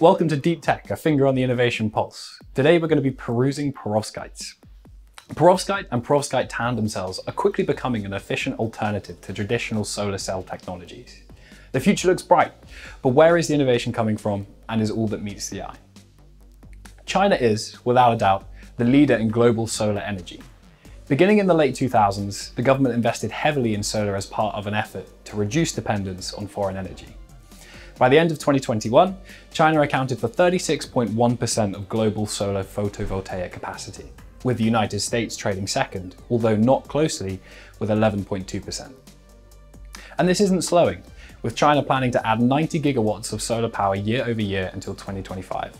Welcome to Deep Tech, a finger on the innovation pulse. Today we're going to be perusing perovskites. Perovskite and perovskite tandem cells are quickly becoming an efficient alternative to traditional solar cell technologies. The future looks bright, but where is the innovation coming from and is all that meets the eye? China is, without a doubt, the leader in global solar energy. Beginning in the late 2000s, the government invested heavily in solar as part of an effort to reduce dependence on foreign energy. By the end of 2021, China accounted for 36.1% of global solar photovoltaic capacity, with the United States trailing second, although not closely, with 11.2%. And this isn't slowing, with China planning to add 90 gigawatts of solar power year over year until 2025.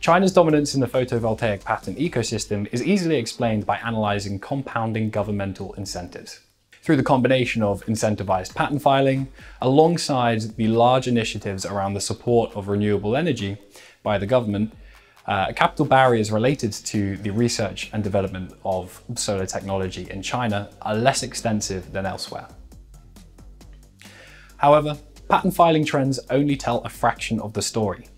China's dominance in the photovoltaic patent ecosystem is easily explained by analysing compounding governmental incentives through the combination of incentivized patent filing, alongside the large initiatives around the support of renewable energy by the government, uh, capital barriers related to the research and development of solar technology in China are less extensive than elsewhere. However, patent filing trends only tell a fraction of the story.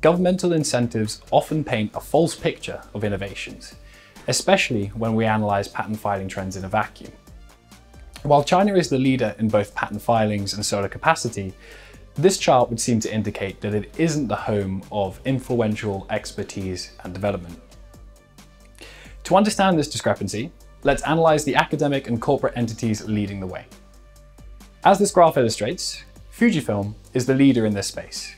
Governmental incentives often paint a false picture of innovations, especially when we analyse patent filing trends in a vacuum. While China is the leader in both patent filings and solar capacity, this chart would seem to indicate that it isn't the home of influential expertise and development. To understand this discrepancy, let's analyse the academic and corporate entities leading the way. As this graph illustrates, Fujifilm is the leader in this space.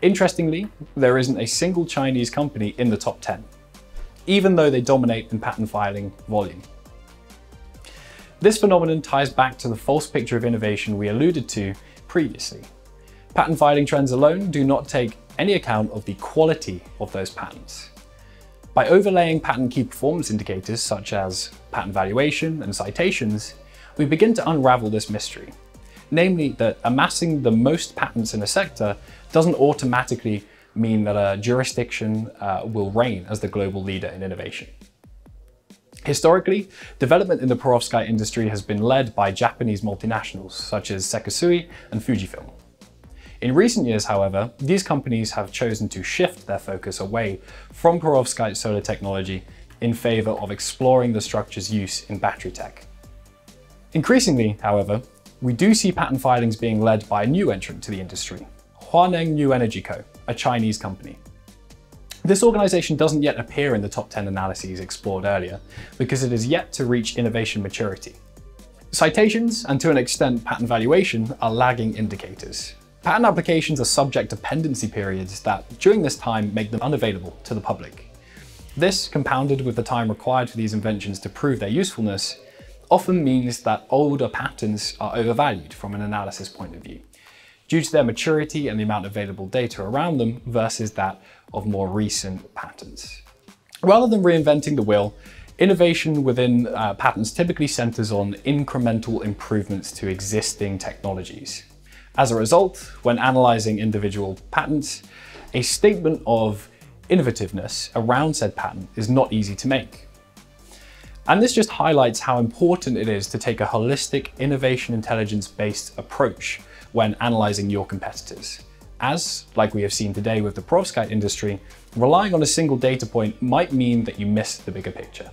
Interestingly, there isn't a single Chinese company in the top 10, even though they dominate in patent filing volume. This phenomenon ties back to the false picture of innovation we alluded to previously. Patent filing trends alone do not take any account of the quality of those patents. By overlaying patent key performance indicators such as patent valuation and citations, we begin to unravel this mystery. Namely that amassing the most patents in a sector doesn't automatically mean that a jurisdiction uh, will reign as the global leader in innovation. Historically, development in the perovskite industry has been led by Japanese multinationals such as Sekisui and Fujifilm. In recent years, however, these companies have chosen to shift their focus away from perovskite solar technology in favor of exploring the structure's use in battery tech. Increasingly, however, we do see patent filings being led by a new entrant to the industry, Huaneng New Energy Co., a Chinese company. This organization doesn't yet appear in the top 10 analyses explored earlier because it is yet to reach innovation maturity. Citations, and to an extent patent valuation, are lagging indicators. Patent applications are subject to pendency periods that, during this time, make them unavailable to the public. This, compounded with the time required for these inventions to prove their usefulness, often means that older patents are overvalued from an analysis point of view due to their maturity and the amount of available data around them versus that of more recent patents. Rather than reinventing the wheel, innovation within uh, patents typically centers on incremental improvements to existing technologies. As a result, when analyzing individual patents, a statement of innovativeness around said patent is not easy to make. And this just highlights how important it is to take a holistic innovation intelligence based approach when analyzing your competitors. As, like we have seen today with the perovskite industry, relying on a single data point might mean that you miss the bigger picture.